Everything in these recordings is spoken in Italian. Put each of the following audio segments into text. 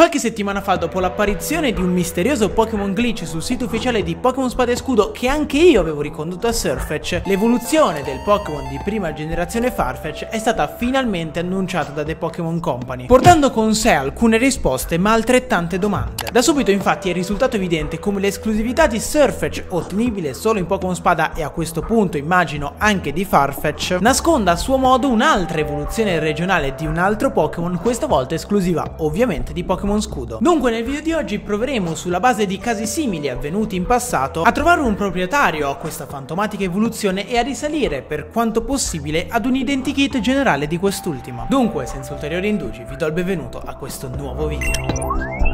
Qualche settimana fa, dopo l'apparizione di un misterioso Pokémon glitch sul sito ufficiale di Pokémon Spada e Scudo che anche io avevo ricondotto a Surfetch, l'evoluzione del Pokémon di prima generazione Farfetch è stata finalmente annunciata da The Pokémon Company, portando con sé alcune risposte ma altrettante domande. Da subito infatti è risultato evidente come l'esclusività di Surfetch, ottenibile solo in Pokémon Spada e a questo punto immagino anche di Farfetch, nasconda a suo modo un'altra evoluzione regionale di un altro Pokémon, questa volta esclusiva ovviamente di Pokémon Pokémon Scudo. Dunque nel video di oggi proveremo sulla base di casi simili avvenuti in passato a trovare un proprietario a questa fantomatica evoluzione e a risalire per quanto possibile ad un identikit generale di quest'ultima. Dunque senza ulteriori indugi vi do il benvenuto a questo nuovo video.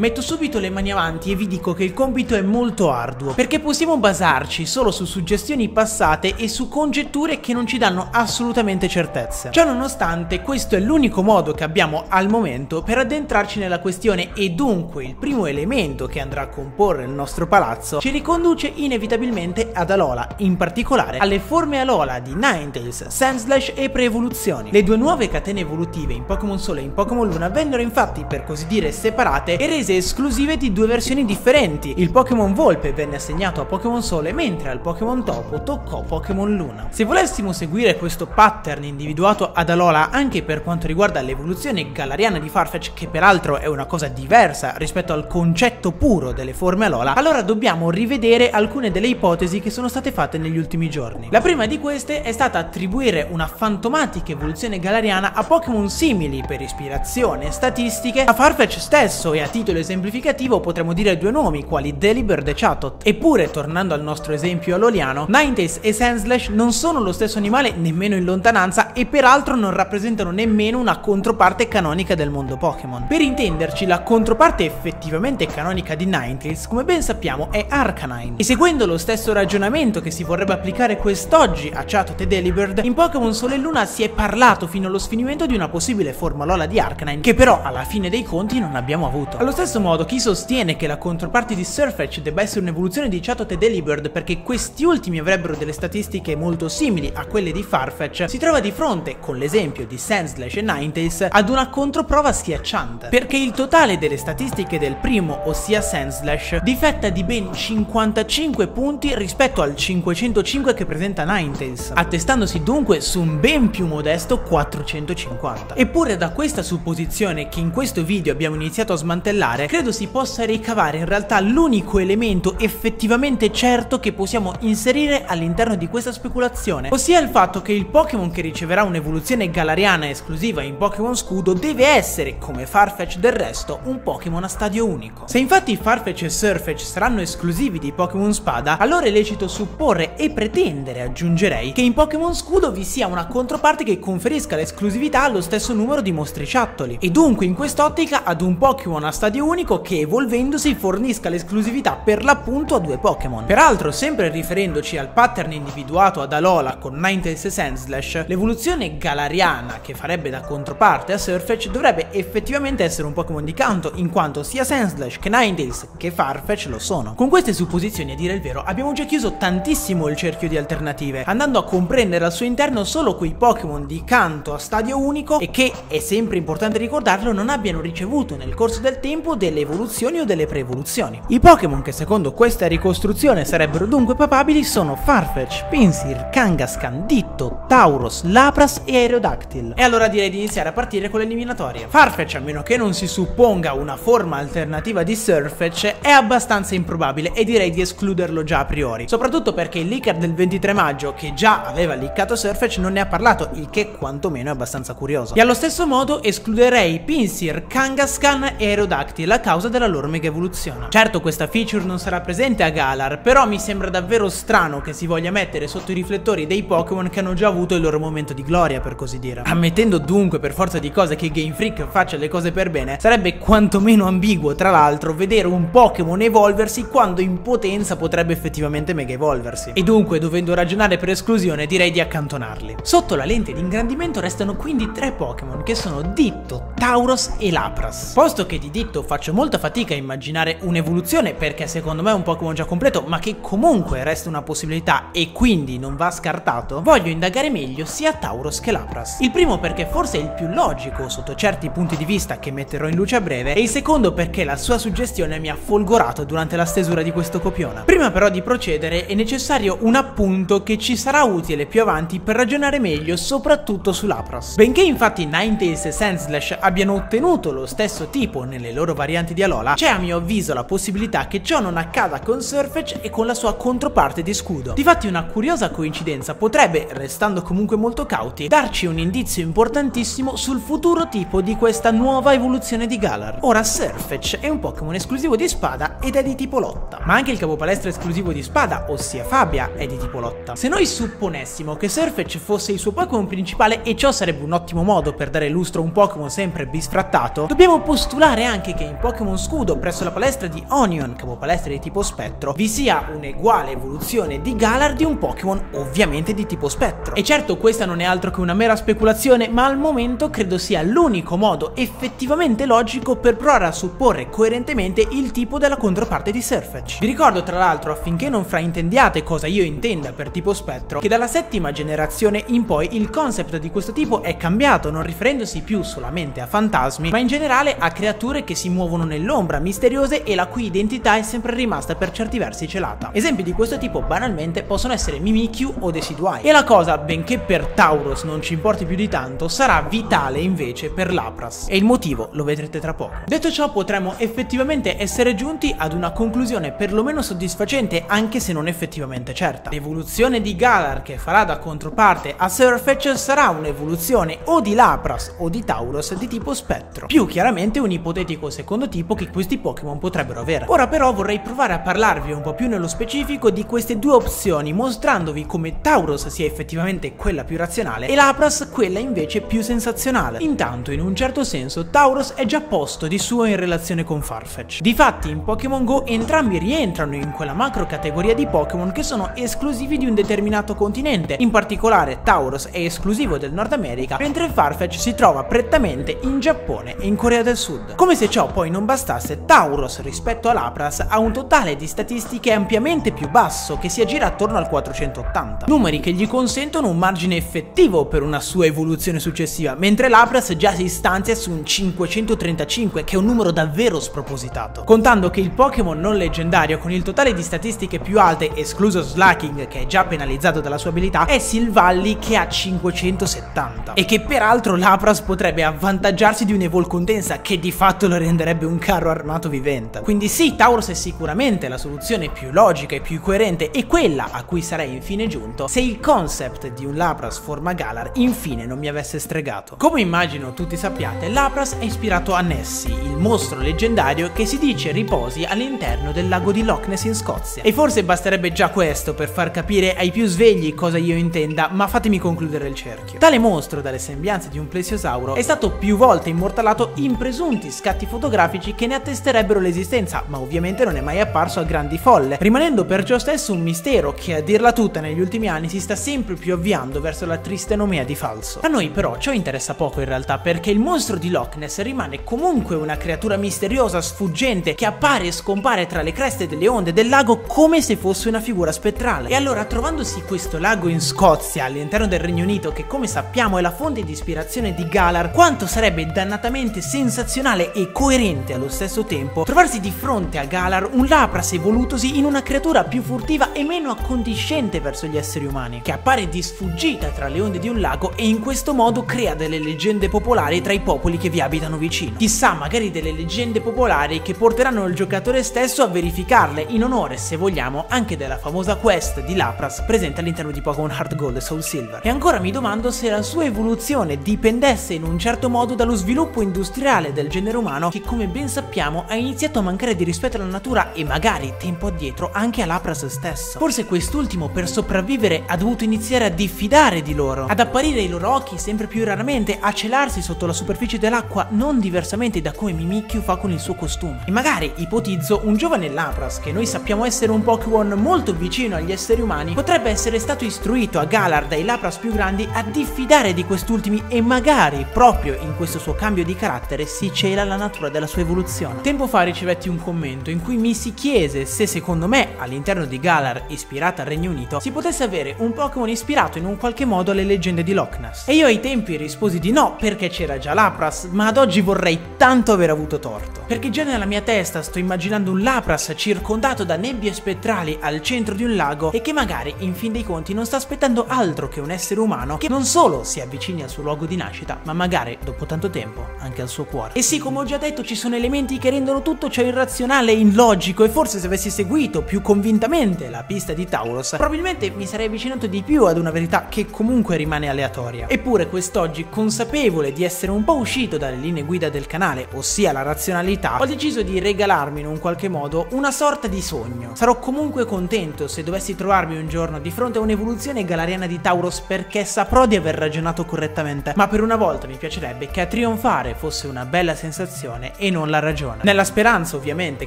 Metto subito le mani avanti e vi dico che il compito è molto arduo, perché possiamo basarci solo su suggestioni passate e su congetture che non ci danno assolutamente certezze. Ciò nonostante, questo è l'unico modo che abbiamo al momento per addentrarci nella questione e dunque il primo elemento che andrà a comporre il nostro palazzo ci riconduce inevitabilmente ad Alola, in particolare alle forme Alola di Ninetales, Sandslash e Preevoluzioni. Le due nuove catene evolutive in Pokémon Sole e in Pokémon Luna vennero infatti per così dire separate e rese esclusive di due versioni differenti. Il Pokémon Volpe venne assegnato a Pokémon Sole mentre al Pokémon Topo toccò Pokémon Luna. Se volessimo seguire questo pattern individuato ad Alola anche per quanto riguarda l'evoluzione galariana di Farfetch, che peraltro è una cosa diversa rispetto al concetto puro delle forme Alola, allora dobbiamo rivedere alcune delle ipotesi che sono state fatte negli ultimi giorni. La prima di queste è stata attribuire una fantomatica evoluzione galariana a Pokémon simili per ispirazione e statistiche a Farfetch stesso e a titolo esemplificativo potremmo dire due nomi, quali Delibird e Chatot. Eppure, tornando al nostro esempio aloliano, Ninetales e Sandslash non sono lo stesso animale nemmeno in lontananza e peraltro non rappresentano nemmeno una controparte canonica del mondo Pokémon. Per intenderci, la controparte effettivamente canonica di Ninetales, come ben sappiamo, è Arcanine. E seguendo lo stesso ragionamento che si vorrebbe applicare quest'oggi a Chatot e Delibird, in Pokémon Sole e Luna si è parlato fino allo sfinimento di una possibile forma Lola di Arcanine, che però alla fine dei conti non abbiamo avuto. Allo stesso stesso modo, chi sostiene che la controparte di Surfetch debba essere un'evoluzione di Chatot e Delibird perché questi ultimi avrebbero delle statistiche molto simili a quelle di Farfetch, si trova di fronte, con l'esempio di Sandslash e Ninetales, ad una controprova schiacciante, perché il totale delle statistiche del primo, ossia Sandslash, difetta di ben 55 punti rispetto al 505 che presenta Ninetales, attestandosi dunque su un ben più modesto 450. Eppure da questa supposizione che in questo video abbiamo iniziato a smantellare, particolare, credo si possa ricavare in realtà l'unico elemento effettivamente certo che possiamo inserire all'interno di questa speculazione, ossia il fatto che il Pokémon che riceverà un'evoluzione galariana esclusiva in Pokémon Scudo deve essere, come Farfetch del resto, un Pokémon a stadio unico. Se infatti Farfetch e Surfetch saranno esclusivi di Pokémon Spada, allora è lecito supporre e pretendere, aggiungerei, che in Pokémon Scudo vi sia una controparte che conferisca l'esclusività allo stesso numero di mostriciattoli, e dunque in quest'ottica ad un Pokémon a stadio unico che evolvendosi fornisca l'esclusività per l'appunto a due Pokémon. Peraltro, sempre riferendoci al pattern individuato ad Alola con Ninetales e Sandslash, l'evoluzione galariana che farebbe da controparte a Surfetch dovrebbe effettivamente essere un Pokémon di canto, in quanto sia Sandslash che Ninetales che Farfetch lo sono. Con queste supposizioni, a dire il vero, abbiamo già chiuso tantissimo il cerchio di alternative, andando a comprendere al suo interno solo quei Pokémon di canto a stadio unico e che, è sempre importante ricordarlo, non abbiano ricevuto nel corso del tempo delle evoluzioni o delle pre-evoluzioni. I Pokémon che secondo questa ricostruzione sarebbero dunque papabili sono Farfetch, Pinsir, Kangaskhan, Ditto, Tauros, Lapras e Aerodactyl. E allora direi di iniziare a partire con l'eliminatoria. Farfetch, a meno che non si supponga una forma alternativa di Surfetch, è abbastanza improbabile e direi di escluderlo già a priori. Soprattutto perché il leaker del 23 maggio, che già aveva liccato Surfetch, non ne ha parlato, il che quantomeno è abbastanza curioso. E allo stesso modo escluderei Pinsir, Kangaskhan e Aerodactyl la causa della loro mega evoluzione. Certo questa feature non sarà presente a Galar, però mi sembra davvero strano che si voglia mettere sotto i riflettori dei Pokémon che hanno già avuto il loro momento di gloria, per così dire. Ammettendo dunque per forza di cose che Game Freak faccia le cose per bene, sarebbe quantomeno ambiguo, tra l'altro, vedere un Pokémon evolversi quando in potenza potrebbe effettivamente mega evolversi. E dunque, dovendo ragionare per esclusione, direi di accantonarli. Sotto la lente di ingrandimento restano quindi tre Pokémon, che sono Ditto, Tauros e Lapras. Posto che di Ditto faccio molta fatica a immaginare un'evoluzione perché secondo me è un Pokémon già completo, ma che comunque resta una possibilità e quindi non va scartato, voglio indagare meglio sia Tauros che Lapras. Il primo perché forse è il più logico sotto certi punti di vista che metterò in luce a breve e il secondo perché la sua suggestione mi ha folgorato durante la stesura di questo copione. Prima però di procedere è necessario un appunto che ci sarà utile più avanti per ragionare meglio soprattutto su Lapras. Benché infatti Ninetales e Sandslash abbiano ottenuto lo stesso tipo nelle loro varianti di Alola, c'è a mio avviso la possibilità che ciò non accada con Surfetch e con la sua controparte di scudo. Difatti una curiosa coincidenza potrebbe, restando comunque molto cauti, darci un indizio importantissimo sul futuro tipo di questa nuova evoluzione di Galar. Ora Surfetch è un Pokémon esclusivo di spada ed è di tipo lotta, ma anche il capopalestra esclusivo di spada, ossia Fabia, è di tipo lotta. Se noi supponessimo che Surfetch fosse il suo Pokémon principale e ciò sarebbe un ottimo modo per dare lustro a un Pokémon sempre bisfrattato, dobbiamo postulare anche che in Pokémon Scudo presso la palestra di Onion, capopalestra di tipo spettro, vi sia un'uguale evoluzione di Galar di un Pokémon ovviamente di tipo spettro. E certo questa non è altro che una mera speculazione, ma al momento credo sia l'unico modo effettivamente logico per provare a supporre coerentemente il tipo della controparte di Surfetch. Vi ricordo tra l'altro affinché non fraintendiate cosa io intenda per tipo spettro, che dalla settima generazione in poi il concept di questo tipo è cambiato, non riferendosi più solamente a fantasmi, ma in generale a creature che si muovono nell'ombra, misteriose e la cui identità è sempre rimasta per certi versi celata. Esempi di questo tipo banalmente possono essere Mimikyu o Decidueye. E la cosa, benché per Tauros non ci importi più di tanto, sarà vitale invece per Lapras. E il motivo lo vedrete tra poco. Detto ciò potremmo effettivamente essere giunti ad una conclusione perlomeno soddisfacente anche se non effettivamente certa. L'evoluzione di Galar che farà da controparte a Surfetch sarà un'evoluzione o di Lapras o di Tauros di tipo spettro. Più chiaramente un ipotetico secondo tipo che questi Pokémon potrebbero avere. Ora però vorrei provare a parlarvi un po' più nello specifico di queste due opzioni mostrandovi come Tauros sia effettivamente quella più razionale e Lapras quella invece più sensazionale. Intanto in un certo senso Tauros è già posto di suo in relazione con Farfetch. Difatti in Pokémon Go entrambi rientrano in quella macro categoria di Pokémon che sono esclusivi di un determinato continente, in particolare Tauros è esclusivo del Nord America, mentre Farfetch si trova prettamente in Giappone e in Corea del Sud. Come se ciò poi non bastasse, Tauros rispetto a Lapras ha un totale di statistiche ampiamente più basso che si aggira attorno al 480, numeri che gli consentono un margine effettivo per una sua evoluzione successiva, mentre Lapras già si stanzia su un 535 che è un numero davvero spropositato. Contando che il Pokémon non leggendario con il totale di statistiche più alte, escluso Slacking che è già penalizzato dalla sua abilità, è Silvalli che ha 570 e che peraltro Lapras potrebbe avvantaggiarsi di un'Evolcondensa che di fatto lo renderebbe un carro armato vivente. Quindi sì, Tauros è sicuramente la soluzione più logica e più coerente e quella a cui sarei infine giunto se il concept di un Lapras forma Galar infine non mi avesse stregato. Come immagino tutti sappiate, Lapras è ispirato a Nessie, il mostro leggendario che si dice riposi all'interno del lago di Loch Ness in Scozia. E forse basterebbe già questo per far capire ai più svegli cosa io intenda, ma fatemi concludere il cerchio. Tale mostro, dalle sembianze di un plesiosauro, è stato più volte immortalato in presunti scatti fotografici che ne attesterebbero l'esistenza, ma ovviamente non è mai apparso a grandi folle, rimanendo perciò stesso un mistero che a dirla tutta negli ultimi anni si sta sempre più avviando verso la triste nomea di falso. A noi però ciò interessa poco in realtà perché il mostro di Loch Ness rimane comunque una creatura misteriosa, sfuggente, che appare e scompare tra le creste delle onde del lago come se fosse una figura spettrale. E allora trovandosi questo lago in Scozia, all'interno del Regno Unito, che come sappiamo è la fonte di ispirazione di Galar, quanto sarebbe dannatamente sensazionale e coerente allo stesso tempo trovarsi di fronte a Galar un Lapras evolutosi in una creatura più furtiva e meno accondiscente verso gli esseri umani, che appare di sfuggita tra le onde di un lago e in questo modo crea delle leggende popolari tra i popoli che vi abitano vicino. Chissà, magari delle leggende popolari che porteranno il giocatore stesso a verificarle in onore, se vogliamo, anche della famosa quest di Lapras presente all'interno di Pokémon Heart Gold e Soul Silver. E ancora mi domando se la sua evoluzione dipendesse in un certo modo dallo sviluppo industriale del genere umano che come ben sappiamo ha iniziato a mancare di rispetto alla natura e magari tempo addietro anche a Lapras stesso. Forse quest'ultimo per sopravvivere ha dovuto iniziare a diffidare di loro, ad apparire ai loro occhi sempre più raramente, a celarsi sotto la superficie dell'acqua non diversamente da come Mimikyu fa con il suo costume. E magari ipotizzo un giovane Lapras che noi sappiamo essere un Pokémon molto vicino agli esseri umani potrebbe essere stato istruito a Galar dai Lapras più grandi a diffidare di quest'ultimi e magari proprio in questo suo cambio di carattere si cela la natura della della sua evoluzione. Tempo fa ricevetti un commento in cui mi si chiese se secondo me all'interno di Galar ispirata al Regno Unito si potesse avere un Pokémon ispirato in un qualche modo alle leggende di Loch Ness. E io ai tempi risposi di no perché c'era già Lapras, ma ad oggi vorrei tanto aver avuto torto. Perché già nella mia testa sto immaginando un Lapras circondato da nebbie spettrali al centro di un lago e che magari in fin dei conti non sta aspettando altro che un essere umano che non solo si avvicini al suo luogo di nascita, ma magari dopo tanto tempo anche al suo cuore. E sì, come ho già detto, ci sono elementi che rendono tutto ciò irrazionale e illogico e forse se avessi seguito più convintamente la pista di Tauros, probabilmente mi sarei avvicinato di più ad una verità che comunque rimane aleatoria. Eppure quest'oggi, consapevole di essere un po' uscito dalle linee guida del canale, ossia la razionalità, ho deciso di regalarmi in un qualche modo una sorta di sogno. Sarò comunque contento se dovessi trovarmi un giorno di fronte a un'evoluzione galariana di Tauros perché saprò di aver ragionato correttamente, ma per una volta mi piacerebbe che a trionfare fosse una bella sensazione e non la ragione. Nella speranza ovviamente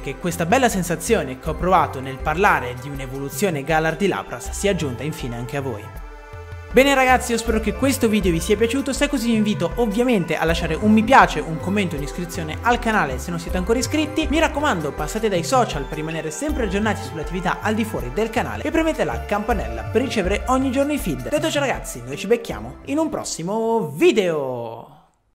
che questa bella sensazione che ho provato nel parlare di un'evoluzione Galar di Lapras sia giunta infine anche a voi. Bene ragazzi, io spero che questo video vi sia piaciuto, se è così vi invito ovviamente a lasciare un mi piace, un commento un'iscrizione al canale se non siete ancora iscritti. Mi raccomando, passate dai social per rimanere sempre aggiornati sulle attività al di fuori del canale e premete la campanella per ricevere ogni giorno i feed. Detto ciò ragazzi, noi ci becchiamo in un prossimo video!